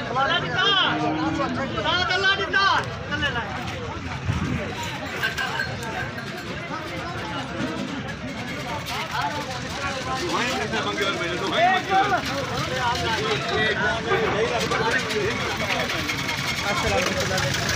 ਅੱਲਾ ਦਿੱਤਾ ਸਾਥ ਅੱਲਾ ਦਿੱਤਾ ਥੱਲੇ ਲਾਇਆ ਵਾਈ ਕਿੱਥੇ ਮੰਗਿਆ ਮੇਰੇ ਤੋਂ ਵਾਈ ਮੰਗਿਆ ਅਸਲਾਮ ਅਲੈਕੁਮ